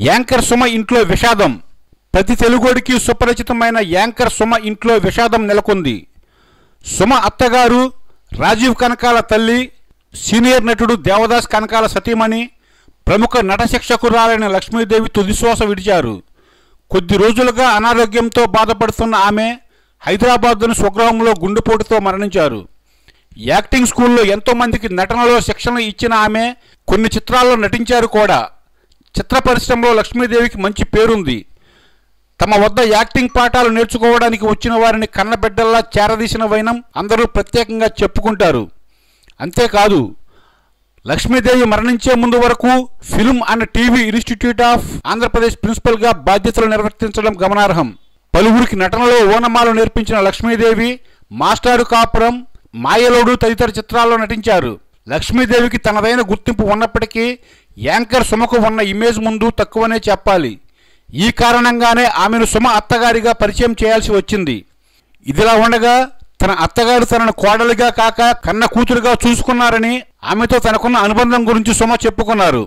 Anchor Suma ఇంట్లో విషాదం. ప్రతి తెలుగుడికి సుపరిచితమైన యాంకర్ సుమ ఇంట్లో విషాదం నెలకొంది. సుమ అత్తగారు రాజీవ్ కనకాల తల్లి సీనియర్ నటుడు దేవదాస్ కనకాల సతీమణి ప్రముఖ నట శిక్షకురాలైన లక్ష్మీదేవి తుదిశ్వాస విడిచారు. కొద్ది రోజులుగా అనారోగ్యంతో బాధపడుతున్న ఆమె హైదరాబాద్లోని స్వగ్రామంలో గుండెపోటుతో మరణించారు. యాక్టింగ్ స్కూల్లో ఎంతోమందికి నటనలో శిక్షణ ఇచ్చిన ఆమె కొన్ని చిత్రాల్లో నటించారు కూడా. చిత్ర పరిశ్రమలో లక్ష్మీదేవికి మంచి పేరుంది. తమ వద్ద యాక్టింగ్ పాఠాలు నేర్చుకోవడానికి వచ్చిన వారిని కన్నబిడ్డల్లా చేరదీసిన వైనం అందరూ ప్రత్యేకంగా చెప్పుకుంటారు. అంతేకాదు లక్ష్మీదేవి మరణించే ముందు వరకు film and TV institute of Andhra Pradesh ప్రిన్సిపల్గా బాధ్యతలు నిర్వర్తించడం గమనార్హం. పలువురికి నటనలో ఓనమాలు నేర్పించిన లక్ష్మీదేవి మాస్టారు కాపురం మాయలోడు తదితర చిత్రాల్లో నటించారు. లక్ష్మీదేవికి తనదైన గుర్తింపు ఉన్నప్పటికీ యాంకర్ సుమకు ఉన్న ఇమేజ్ ముందు తక్కువనే చెప్పాలి. ఈ కారణంగానే ఆమెను సుమ అత్తగారిగా పరిచయం చేయాల్సి వచ్చింది. ఇదిలా ఉండగా తన అత్తగారు తనను కోడలిగా కాక కన్న కూతురుగా చూసుకున్నారని ఆమెతో తనకున్న అనుబంధం గురించి సుమ చెప్పుకున్నారు.